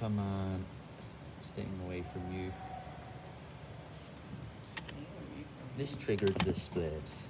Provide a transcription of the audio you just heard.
Come on. Staying away from you. This triggered the splits.